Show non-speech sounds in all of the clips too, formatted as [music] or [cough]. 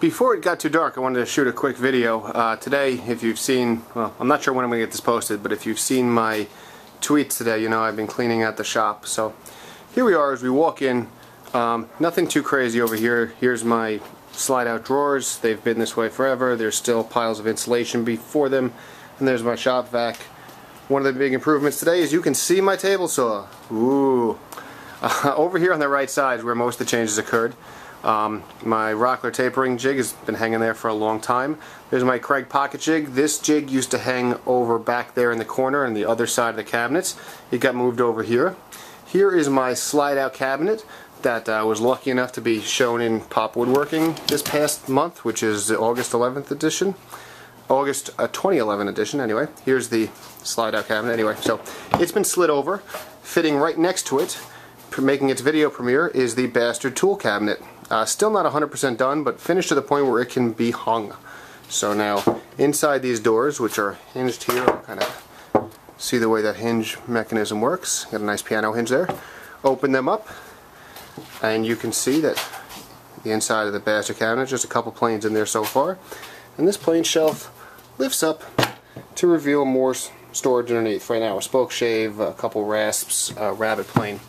before it got too dark, I wanted to shoot a quick video. Uh, today, if you've seen, well, I'm not sure when I'm going to get this posted, but if you've seen my tweets today, you know I've been cleaning out the shop. So here we are as we walk in. Um, nothing too crazy over here. Here's my slide-out drawers. They've been this way forever. There's still piles of insulation before them. And there's my shop vac. One of the big improvements today is you can see my table saw. Ooh. Uh, [laughs] over here on the right side is where most of the changes occurred. Um, my Rockler tapering jig has been hanging there for a long time. There's my Kreg pocket jig. This jig used to hang over back there in the corner on the other side of the cabinets. It got moved over here. Here is my slide out cabinet that I uh, was lucky enough to be shown in Pop Woodworking this past month, which is the August 11th edition. August uh, 2011 edition, anyway. Here's the slide out cabinet, anyway. So it's been slid over. Fitting right next to it, making its video premiere, is the Bastard tool cabinet. Uh, still not 100% done, but finished to the point where it can be hung. So now, inside these doors, which are hinged here, kind of see the way that hinge mechanism works. Got a nice piano hinge there. Open them up, and you can see that the inside of the bastard cabinet, just a couple planes in there so far. And this plane shelf lifts up to reveal more storage underneath. Right now, a spoke shave, a couple rasps, a rabbet plane.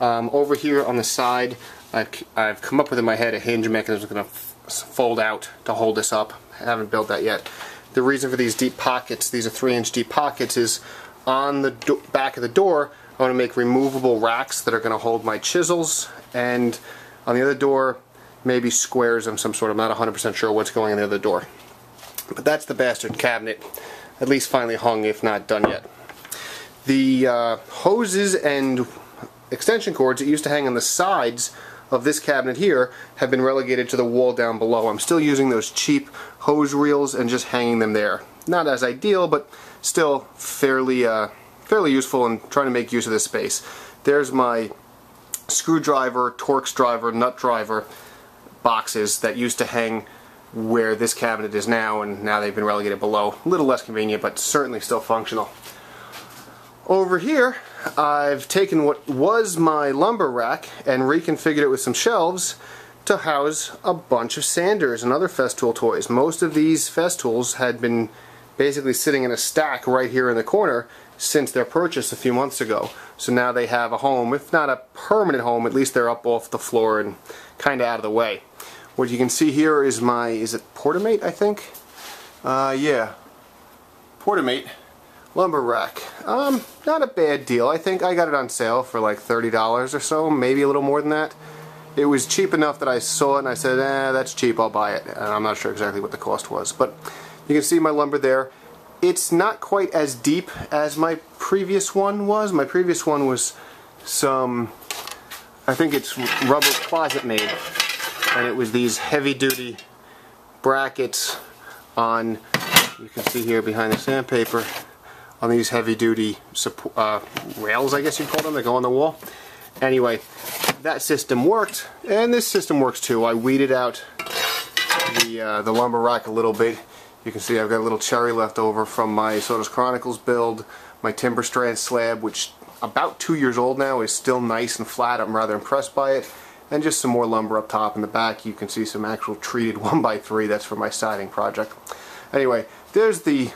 Um, over here on the side, I've, come up with in my head a hinge mechanism that's going to fold out to hold this up. I haven't built that yet. The reason for these deep pockets, these are 3 inch deep pockets, is on the back of the door I want to make removable racks that are going to hold my chisels and on the other door maybe squares of some sort. I'm not 100% sure what's going on the other door. But that's the bastard cabinet, at least finally hung if not done yet. The uh, hoses and extension cords that used to hang on the sides of this cabinet here have been relegated to the wall down below. I'm still using those cheap hose reels and just hanging them there. Not as ideal, but still fairly, uh, fairly useful and trying to make use of this space. There's my screwdriver, Torx driver, nut driver boxes that used to hang where this cabinet is now and now they've been relegated below. A little less convenient but certainly still functional. Over here I've taken what was my lumber rack and reconfigured it with some shelves to house a bunch of sanders and other Festool toys. Most of these Festools had been basically sitting in a stack right here in the corner since their purchase a few months ago. So now they have a home, if not a permanent home, at least they're up off the floor and kind of out of the way. What you can see here is my, is it Portamate I think? Uh, yeah, Portamate lumber rack. Um, not a bad deal. I think I got it on sale for like $30 or so, maybe a little more than that. It was cheap enough that I saw it and I said, eh, that's cheap, I'll buy it. And I'm not sure exactly what the cost was. But you can see my lumber there. It's not quite as deep as my previous one was. My previous one was some, I think it's rubber closet made. And it was these heavy duty brackets on, you can see here behind the sandpaper, on these heavy duty uh, rails I guess you'd call them that go on the wall. Anyway, that system worked and this system works too. I weeded out the, uh, the lumber rack a little bit. You can see I've got a little cherry left over from my Sodas Chronicles build. My timber strand slab which about two years old now is still nice and flat. I'm rather impressed by it. And just some more lumber up top in the back. You can see some actual treated [laughs] 1x3. That's for my siding project. Anyway, there's the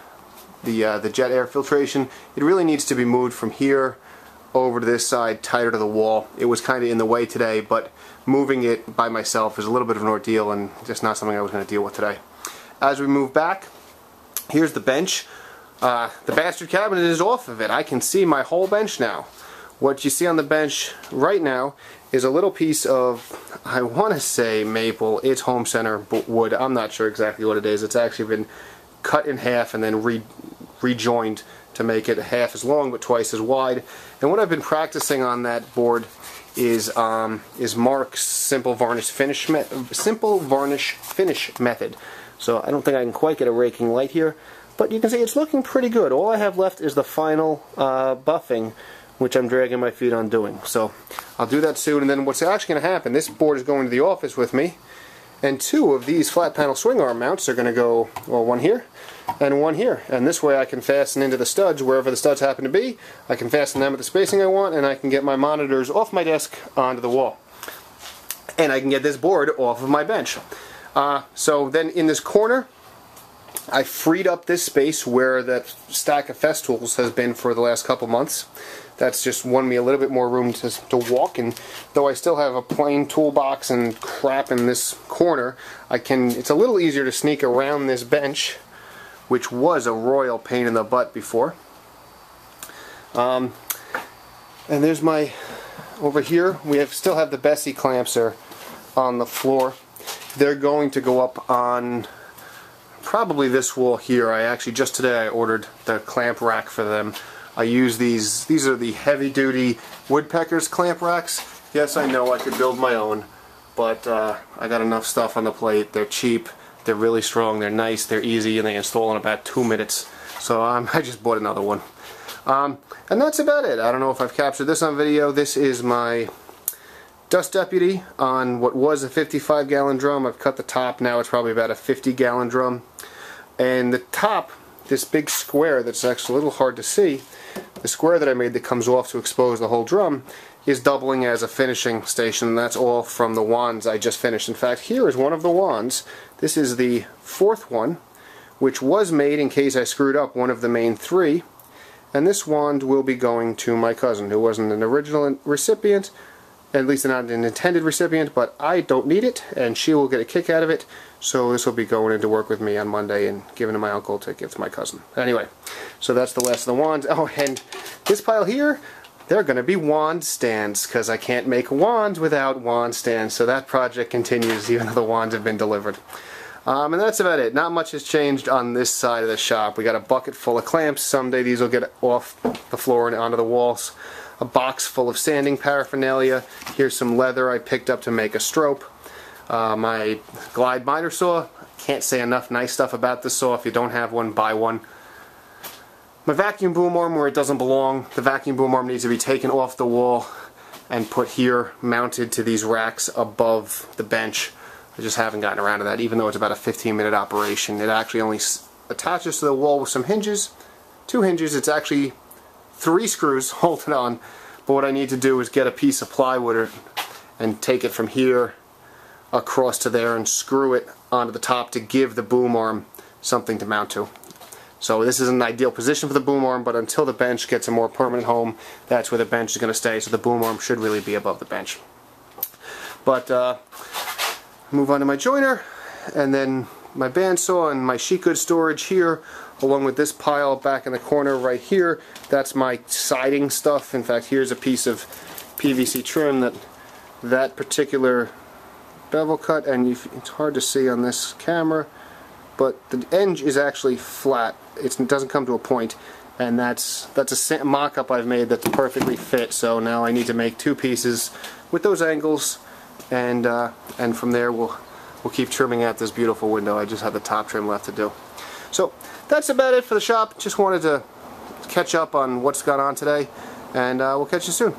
the, uh, the JET air filtration, it really needs to be moved from here over to this side tighter to the wall. It was kind of in the way today, but moving it by myself is a little bit of an ordeal and just not something I was going to deal with today. As we move back, here's the bench. Uh, the bastard cabinet is off of it. I can see my whole bench now. What you see on the bench right now is a little piece of, I want to say maple, it's home center wood. I'm not sure exactly what it is. It's actually been cut in half and then re rejoined to make it half as long but twice as wide. And what I've been practicing on that board is um, is Mark's simple varnish finish simple varnish finish method. So I don't think I can quite get a raking light here, but you can see it's looking pretty good. All I have left is the final uh, buffing, which I'm dragging my feet on doing. So I'll do that soon, and then what's actually going to happen, this board is going to the office with me, and two of these flat panel swing arm mounts are going to go, well, one here and one here. And this way I can fasten into the studs wherever the studs happen to be. I can fasten them at the spacing I want, and I can get my monitors off my desk onto the wall. And I can get this board off of my bench. Uh, so then in this corner, I freed up this space where that stack of Festool has been for the last couple months. That's just won me a little bit more room to, to walk and though I still have a plain toolbox and crap in this corner, I can. it's a little easier to sneak around this bench which was a royal pain in the butt before. Um, and there's my, over here, we have still have the Bessey clamps are on the floor. They're going to go up on probably this wall here. I actually, just today I ordered the clamp rack for them. I use these, these are the heavy duty Woodpeckers clamp racks. Yes, I know I could build my own, but uh, I got enough stuff on the plate. They're cheap, they're really strong, they're nice, they're easy, and they install in about two minutes. So um, [laughs] I just bought another one. Um, and that's about it. I don't know if I've captured this on video. This is my Dust Deputy on what was a 55 gallon drum. I've cut the top, now it's probably about a 50 gallon drum. And the top, this big square that's actually a little hard to see, the square that I made that comes off to expose the whole drum is doubling as a finishing station. And that's all from the wands I just finished. In fact, here is one of the wands. This is the fourth one, which was made in case I screwed up one of the main three. And this wand will be going to my cousin, who wasn't an original recipient, at least not an intended recipient, but I don't need it, and she will get a kick out of it, so this will be going into work with me on Monday and given to my uncle to give to my cousin. Anyway, so that's the last of the wands. [laughs] Oh, and this pile here, they're going to be wand stands, because I can't make wands without wand stands, so that project continues [laughs] even though the wands have been delivered. Um, and that's about it. Not much has changed on this side of the shop. We got a bucket full of clamps. Someday these will get off the floor and onto the walls. A box full of sanding paraphernalia. Here's some leather I picked up to make a strop. Uh, my glide miter saw. Can't say enough nice stuff about this saw. If you don't have one, buy one. My vacuum boom arm where it doesn't belong. The vacuum boom arm needs to be taken off the wall and put here mounted to these racks above the bench. I just haven't gotten around to that, even though it's about a 15 minute operation. It actually only attaches to the wall with some hinges. Two hinges, it's actually three screws [laughs] holding on. But what I need to do is get a piece of plywood and take it from here across to there and screw it onto the top to give the boom arm something to mount to. So this is an ideal position for the boom arm, but until the bench gets a more permanent home, that's where the bench is going to stay, so the boom arm should really be above the bench. But uh, move on to my jointer and then my bandsaw and my sheet good storage here along with this pile back in the corner right here that's my siding stuff in fact here's a piece of PVC trim that that particular bevel cut and it's hard to see on this camera but the edge is actually flat it's, it doesn't come to a point and that's that's a mock-up I've made that's perfectly fit so now I need to make two pieces with those angles and uh, and from there we'll we'll keep trimming out this beautiful window. I just have the top trim left to do. So that's about it for the shop. Just wanted to catch up on what's gone on today, and uh, we'll catch you soon.